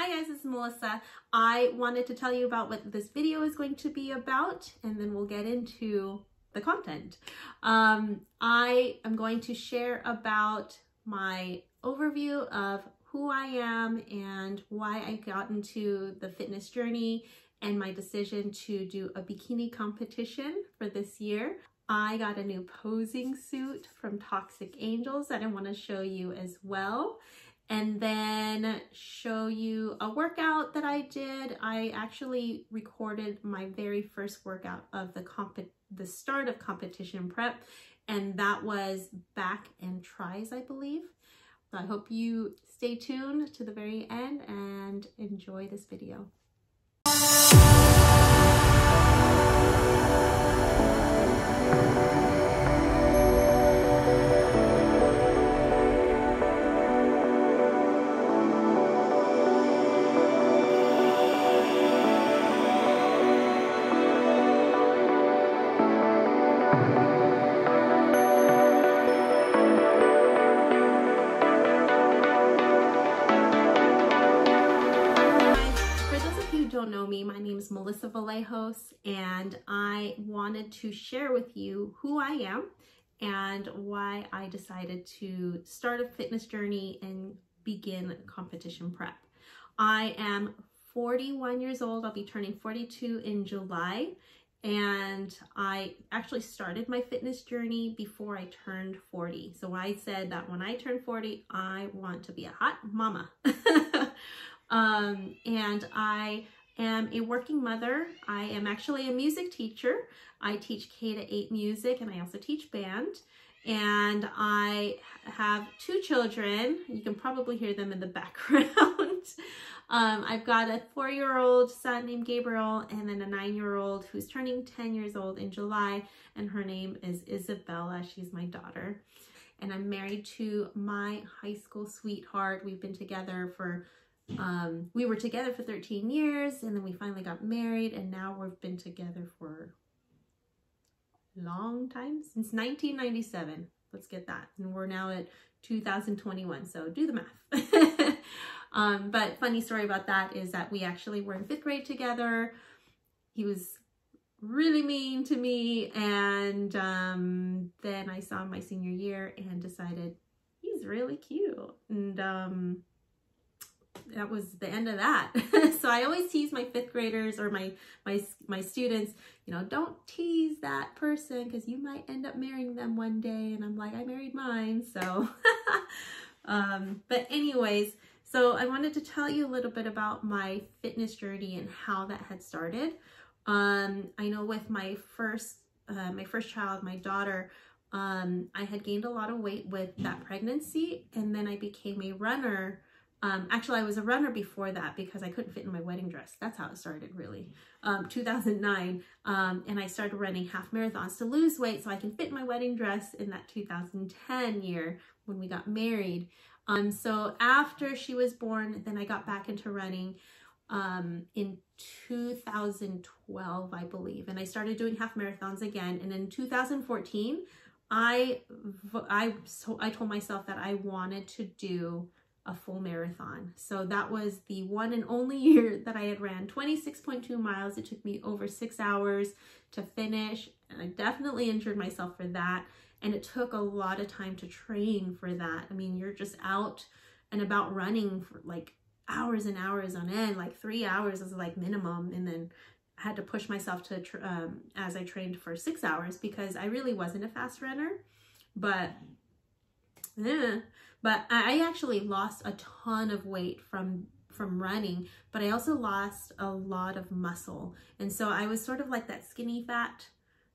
Hi guys, is Melissa. I wanted to tell you about what this video is going to be about and then we'll get into the content. Um, I am going to share about my overview of who I am and why I got into the fitness journey and my decision to do a bikini competition for this year. I got a new posing suit from Toxic Angels that I want to show you as well and then show you a workout that I did. I actually recorded my very first workout of the comp the start of competition prep and that was back and tris I believe. So I hope you stay tuned to the very end and enjoy this video. Melissa Vallejos, and I wanted to share with you who I am and why I decided to start a fitness journey and begin competition prep. I am 41 years old. I'll be turning 42 in July. And I actually started my fitness journey before I turned 40. So I said that when I turn 40, I want to be a hot mama. um, and I am a working mother. I am actually a music teacher. I teach K to 8 music and I also teach band. And I have two children. You can probably hear them in the background. um, I've got a four-year-old son named Gabriel and then a nine-year-old who's turning 10 years old in July. And her name is Isabella. She's my daughter. And I'm married to my high school sweetheart. We've been together for um, we were together for 13 years and then we finally got married and now we've been together for a long time, since 1997. Let's get that. And we're now at 2021, so do the math. um, but funny story about that is that we actually were in fifth grade together. He was really mean to me and um, then I saw him my senior year and decided he's really cute. And um, that was the end of that. so I always tease my fifth graders or my my my students, you know, don't tease that person because you might end up marrying them one day. And I'm like, I married mine. So, um, but anyways, so I wanted to tell you a little bit about my fitness journey and how that had started. Um, I know with my first uh, my first child, my daughter, um, I had gained a lot of weight with that pregnancy, and then I became a runner um, actually, I was a runner before that because I couldn't fit in my wedding dress. That's how it started, really. Um, 2009, um, and I started running half marathons to lose weight so I can fit my wedding dress in that 2010 year when we got married. Um, so after she was born, then I got back into running um, in 2012, I believe, and I started doing half marathons again. And in 2014, I I so I told myself that I wanted to do a full marathon. So that was the one and only year that I had ran 26.2 miles. It took me over six hours to finish and I definitely injured myself for that. And it took a lot of time to train for that. I mean, you're just out and about running for like hours and hours on end, like three hours is like minimum. And then I had to push myself to, um, as I trained for six hours because I really wasn't a fast runner, but yeah, but I actually lost a ton of weight from from running, but I also lost a lot of muscle. And so I was sort of like that skinny fat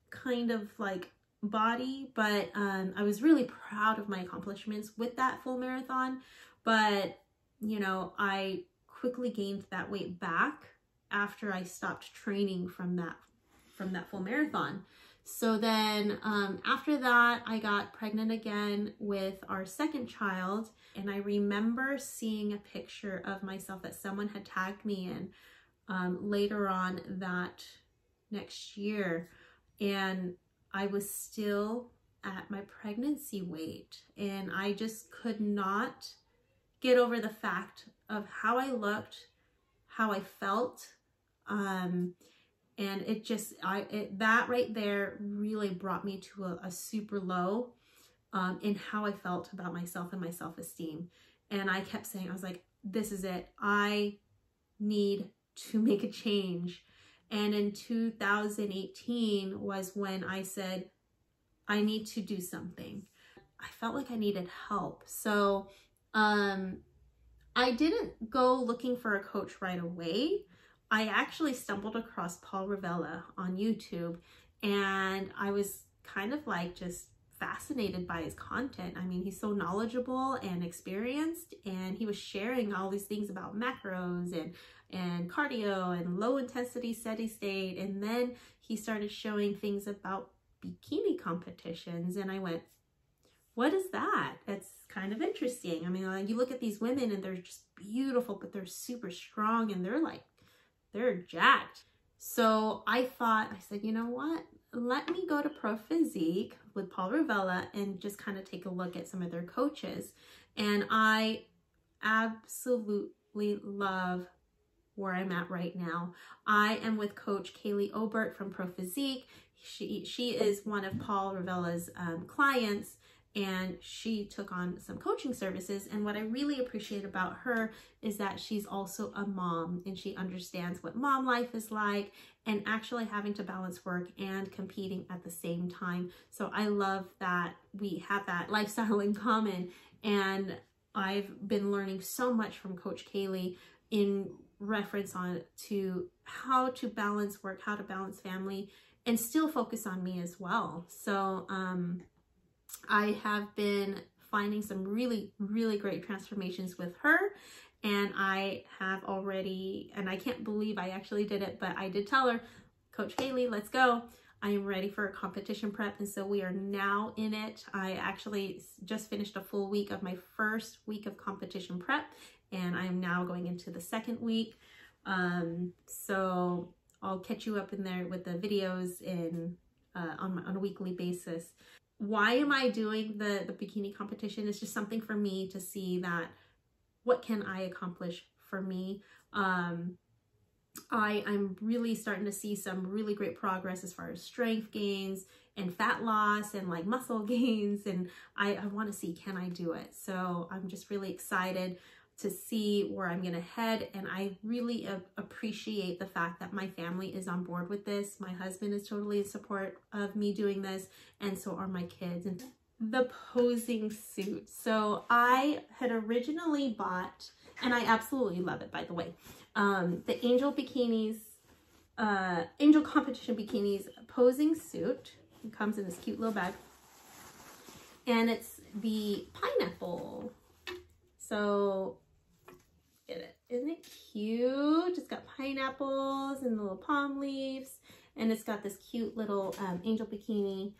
kind of like body, but um, I was really proud of my accomplishments with that full marathon. But, you know, I quickly gained that weight back after I stopped training from that from that full marathon. So then um, after that, I got pregnant again with our second child. And I remember seeing a picture of myself that someone had tagged me in um, later on that next year. And I was still at my pregnancy weight. And I just could not get over the fact of how I looked, how I felt. Um, and it just, I, it, that right there really brought me to a, a super low um, in how I felt about myself and my self-esteem. And I kept saying, I was like, this is it. I need to make a change. And in 2018 was when I said, I need to do something. I felt like I needed help. So um, I didn't go looking for a coach right away. I actually stumbled across Paul Revelia on YouTube and I was kind of like just fascinated by his content. I mean, he's so knowledgeable and experienced and he was sharing all these things about macros and and cardio and low intensity steady state and then he started showing things about bikini competitions and I went, what is that? It's kind of interesting. I mean, like, you look at these women and they're just beautiful, but they're super strong and they're like, they're jacked. So I thought, I said, you know what? Let me go to Pro Physique with Paul Revelia and just kind of take a look at some of their coaches. And I absolutely love where I'm at right now. I am with Coach Kayleigh Obert from Pro Physique. She, she is one of Paul Revelia's um, clients and she took on some coaching services. And what I really appreciate about her is that she's also a mom and she understands what mom life is like and actually having to balance work and competing at the same time. So I love that we have that lifestyle in common. And I've been learning so much from Coach Kayleigh in reference on to how to balance work, how to balance family, and still focus on me as well. So um, I have been finding some really, really great transformations with her. And I have already, and I can't believe I actually did it, but I did tell her, Coach Kayleigh, let's go. I am ready for a competition prep. And so we are now in it. I actually just finished a full week of my first week of competition prep, and I am now going into the second week. Um, so I'll catch you up in there with the videos in uh, on, on a weekly basis why am I doing the, the bikini competition? It's just something for me to see that what can I accomplish for me? Um, I, I'm really starting to see some really great progress as far as strength gains and fat loss and like muscle gains. And I, I want to see, can I do it? So I'm just really excited to see where I'm going to head. And I really appreciate the fact that my family is on board with this. My husband is totally in support of me doing this, and so are my kids. And the posing suit. So I had originally bought, and I absolutely love it, by the way, um, the Angel Bikinis, uh, Angel Competition Bikinis posing suit. It comes in this cute little bag. And it's the pineapple. So Get it. Isn't it cute? It's got pineapples and little palm leaves. And it's got this cute little um, angel bikini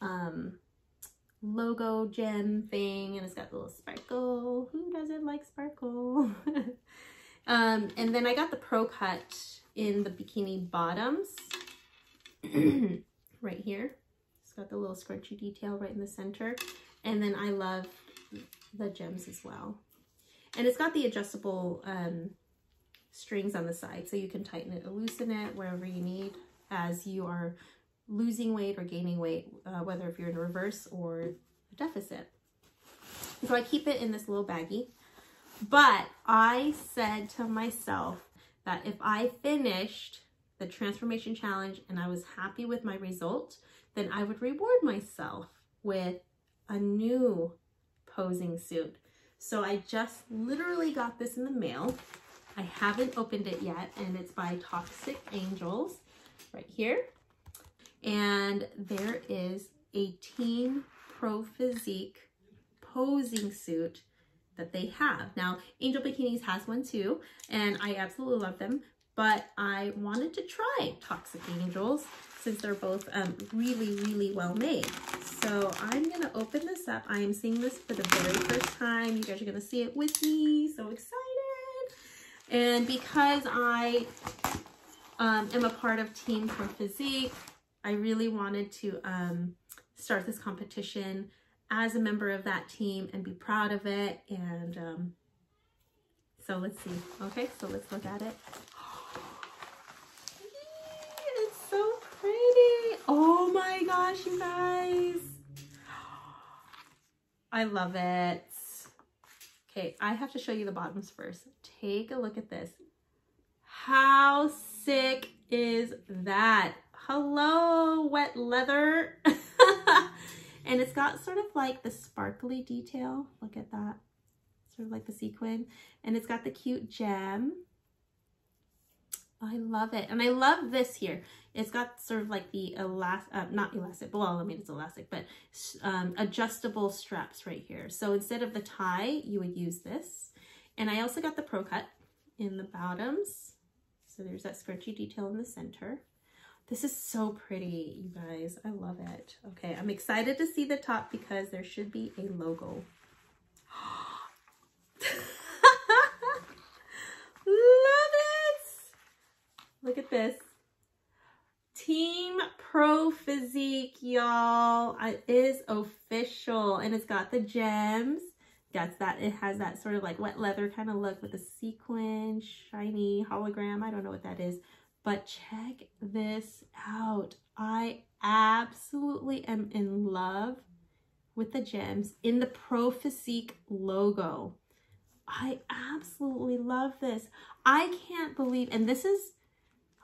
um, logo gem thing. And it's got a little sparkle. Who doesn't like sparkle? um, and then I got the Pro Cut in the bikini bottoms. right here. It's got the little scrunchy detail right in the center. And then I love the gems as well. And it's got the adjustable um, strings on the side, so you can tighten it or loosen it wherever you need as you are losing weight or gaining weight, uh, whether if you're in reverse or a deficit. So I keep it in this little baggie. But I said to myself that if I finished the transformation challenge and I was happy with my result, then I would reward myself with a new posing suit. So I just literally got this in the mail. I haven't opened it yet and it's by Toxic Angels right here. And there is a Team Pro Physique posing suit that they have. Now, Angel Bikinis has one too, and I absolutely love them, but I wanted to try Toxic Angels since they're both um, really, really well made. So I'm to open this up. I am seeing this for the very first time. You guys are going to see it with me. So excited. And because I um, am a part of Team Pro Physique, I really wanted to um, start this competition as a member of that team and be proud of it and um, So let's see. Okay, so let's look at it. It's so pretty. Oh my gosh, you guys. I love it. Okay, I have to show you the bottoms first. Take a look at this. How sick is that? Hello, wet leather. and it's got sort of like the sparkly detail. Look at that. Sort of like the sequin. And it's got the cute gem. I love it. And I love this here. It's got sort of like the elastic, uh, not elastic, well, I mean, it's elastic, but um, adjustable straps right here. So instead of the tie, you would use this. And I also got the Pro Cut in the bottoms. So there's that scrunchy detail in the center. This is so pretty, you guys. I love it. Okay, I'm excited to see the top because there should be a logo. love it! Look at this. Team Pro Physique, y'all. It is official. And it's got the gems. That's that. It has that sort of like wet leather kind of look with a sequin, shiny hologram. I don't know what that is. But check this out. I absolutely am in love with the gems in the Pro Physique logo. I absolutely love this. I can't believe, and this is,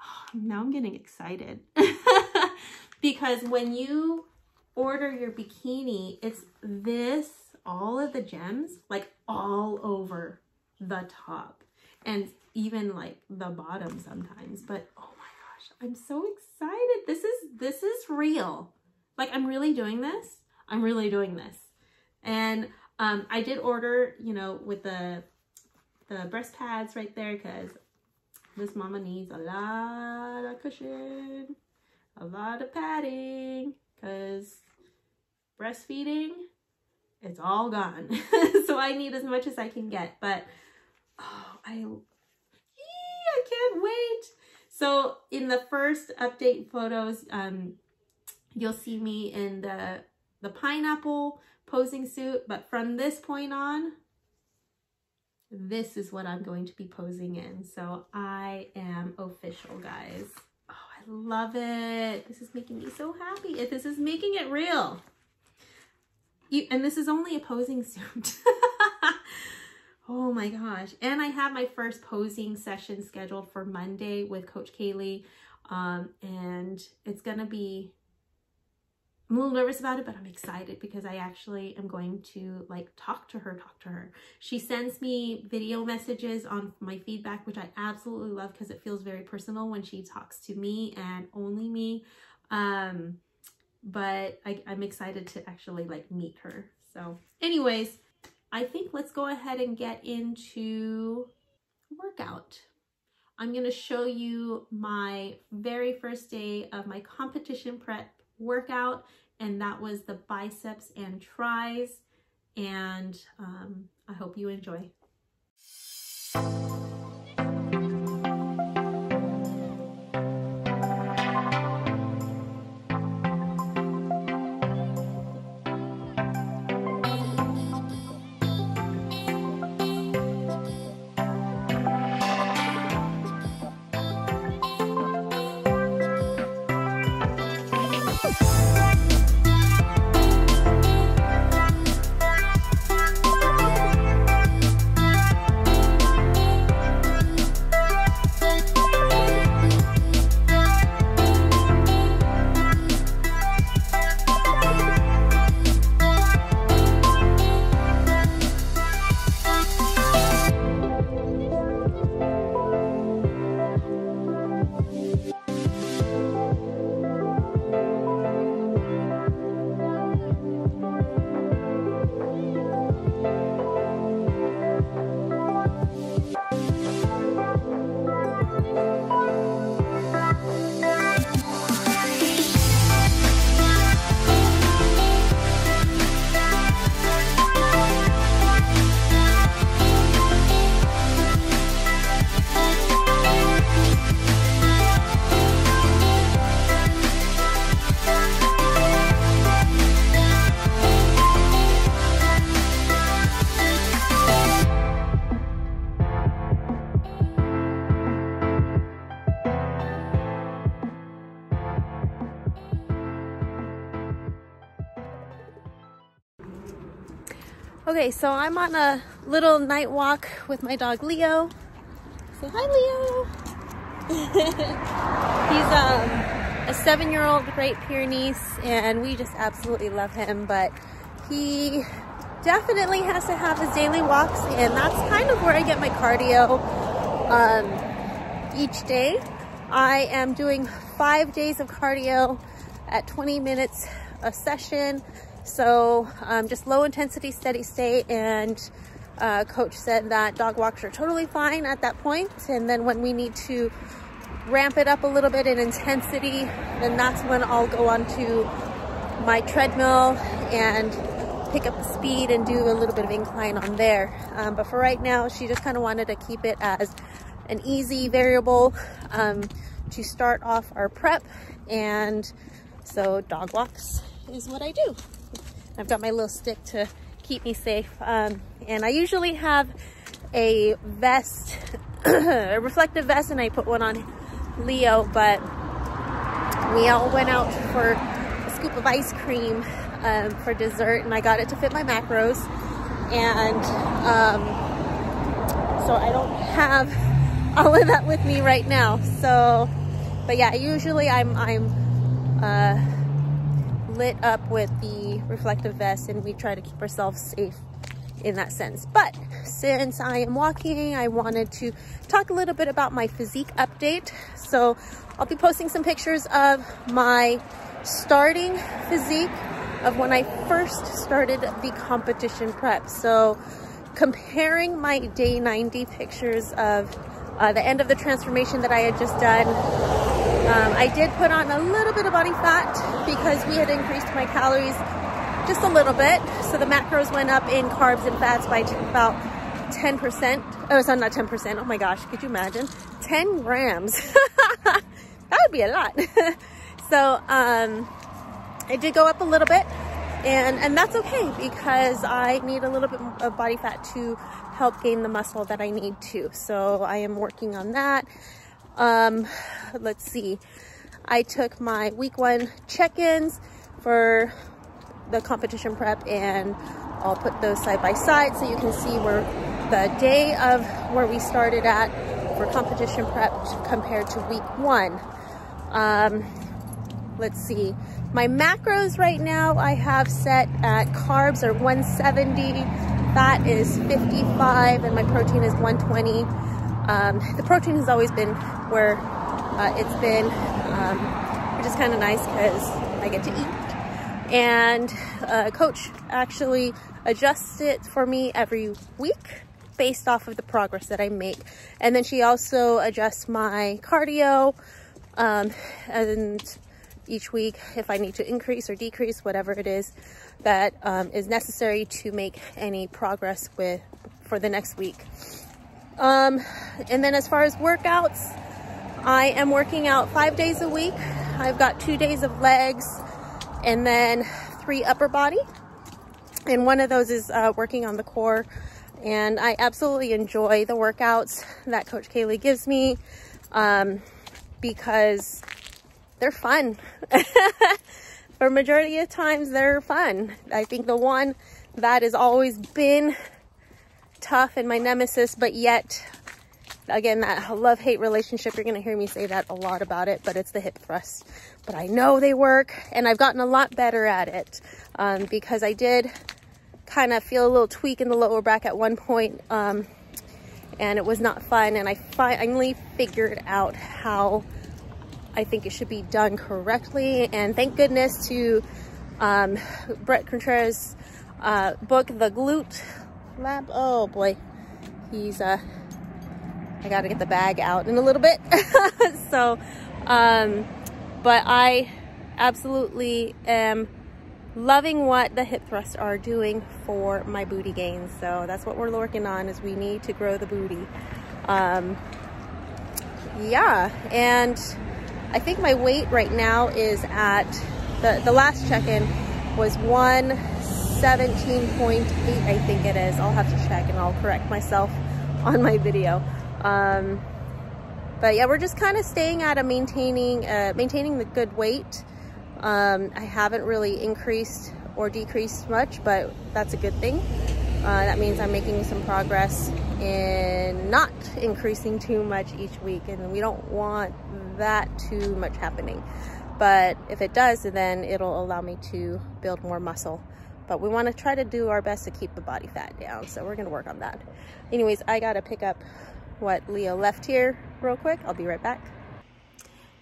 now I'm getting excited. because when you order your bikini, it's this, all of the gems, like all over the top. And even like the bottom sometimes. But oh my gosh, I'm so excited. This is, this is real. Like I'm really doing this. I'm really doing this. And um, I did order, you know, with the, the breast pads right there because this mama needs a lot of cushion, a lot of padding because breastfeeding, it's all gone. so I need as much as I can get. But oh, I I can't wait. So in the first update photos, um, you'll see me in the, the pineapple posing suit, but from this point on, this is what I'm going to be posing in. So I am official, guys. Oh, I love it. This is making me so happy. This is making it real. You, and this is only a posing suit. Oh my gosh. And I have my first posing session scheduled for Monday with Coach Kayleigh. Um, and it's going to be, I'm a little nervous about it, but I'm excited because I actually am going to like talk to her, talk to her. She sends me video messages on my feedback, which I absolutely love because it feels very personal when she talks to me and only me. Um, but I, I'm excited to actually like meet her. So anyways, I think let's go ahead and get into workout. I'm going to show you my very first day of my competition prep workout, and that was the biceps and tris, and um, I hope you enjoy. Oh, So I'm on a little night walk with my dog Leo. Say hi, Leo. He's um, a seven-year-old Great Pyrenees, and we just absolutely love him. But he definitely has to have his daily walks, and that's kind of where I get my cardio um, each day. I am doing five days of cardio at 20 minutes a session so um, just low intensity, steady state. And uh, coach said that dog walks are totally fine at that point. And then when we need to ramp it up a little bit in intensity, then that's when I'll go on to my treadmill and pick up the speed and do a little bit of incline on there. Um, but for right now, she just kind of wanted to keep it as an easy variable um, to start off our prep. And so dog walks is what I do. I've got my little stick to keep me safe. Um, and I usually have a vest, a reflective vest, and I put one on Leo, but we all went out for a scoop of ice cream um, for dessert, and I got it to fit my macros. And um, so I don't have all of that with me right now. So, but yeah, usually I'm, I'm, uh, lit up with the reflective vest and we try to keep ourselves safe in that sense. But since I am walking, I wanted to talk a little bit about my physique update. So I'll be posting some pictures of my starting physique of when I first started the competition prep. So comparing my day 90 pictures of uh, the end of the transformation that I had just done um, I did put on a little bit of body fat because we had increased my calories just a little bit. So the macros went up in carbs and fats by about 10%. Oh, sorry, not 10%. Oh my gosh, could you imagine? 10 grams. that would be a lot. so um, it did go up a little bit and, and that's okay because I need a little bit of body fat to help gain the muscle that I need to. So I am working on that. Um, let's see. I took my week one check-ins for the competition prep and I'll put those side by side so you can see where the day of where we started at for competition prep compared to week one. Um, let's see. My macros right now I have set at carbs are 170, fat is 55, and my protein is 120. Um, the protein has always been where uh, it's been, um, which is kind of nice because I get to eat. And uh, coach actually adjusts it for me every week based off of the progress that I make. And then she also adjusts my cardio um, and each week if I need to increase or decrease whatever it is that um, is necessary to make any progress with for the next week. Um, and then as far as workouts, I am working out five days a week. I've got two days of legs and then three upper body. And one of those is uh, working on the core. And I absolutely enjoy the workouts that Coach Kayleigh gives me um, because they're fun. For majority of times, they're fun. I think the one that has always been tough and my nemesis, but yet, again, that love-hate relationship, you're going to hear me say that a lot about it, but it's the hip thrust. But I know they work, and I've gotten a lot better at it um, because I did kind of feel a little tweak in the lower back at one point, um, and it was not fun, and I finally figured out how I think it should be done correctly, and thank goodness to um, Bret Contreras' uh, book, The Glute lab. Oh boy, he's, uh, I gotta get the bag out in a little bit. so, um, but I absolutely am loving what the hip thrusts are doing for my booty gains. So that's what we're working on is we need to grow the booty. Um, yeah, and I think my weight right now is at, the, the last check-in was one 17.8, I think it is. I'll have to check and I'll correct myself on my video. Um, but yeah, we're just kind of staying at a maintaining, uh, maintaining the good weight. Um, I haven't really increased or decreased much, but that's a good thing. Uh, that means I'm making some progress in not increasing too much each week and we don't want that too much happening. But if it does, then it'll allow me to build more muscle. But we want to try to do our best to keep the body fat down. So we're going to work on that. Anyways, I got to pick up what Leo left here real quick. I'll be right back.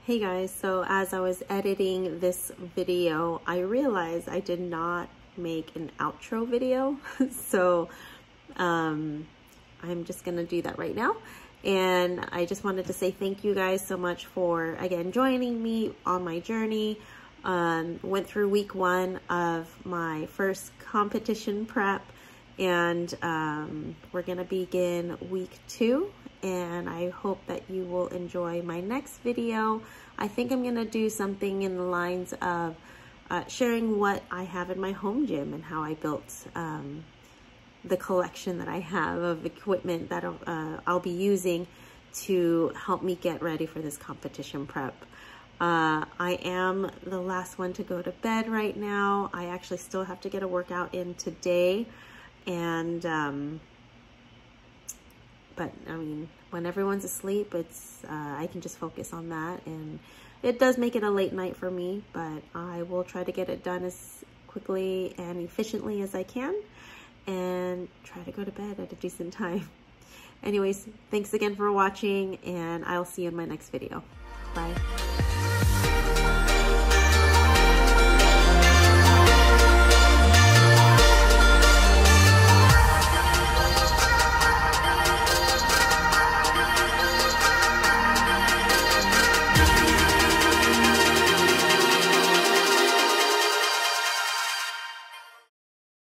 Hey guys, so as I was editing this video, I realized I did not make an outro video. so um, I'm just gonna do that right now. And I just wanted to say thank you guys so much for, again, joining me on my journey. Um, went through week one of my first competition prep and um, we're gonna begin week two and I hope that you will enjoy my next video. I think I'm gonna do something in the lines of uh, sharing what I have in my home gym and how I built um, the collection that I have of equipment that uh, I'll be using to help me get ready for this competition prep. Uh, I am the last one to go to bed right now. I actually still have to get a workout in today. And, um, but I mean, when everyone's asleep, it's, uh, I can just focus on that. And it does make it a late night for me, but I will try to get it done as quickly and efficiently as I can and try to go to bed at a decent time. Anyways, thanks again for watching and I'll see you in my next video. Bye.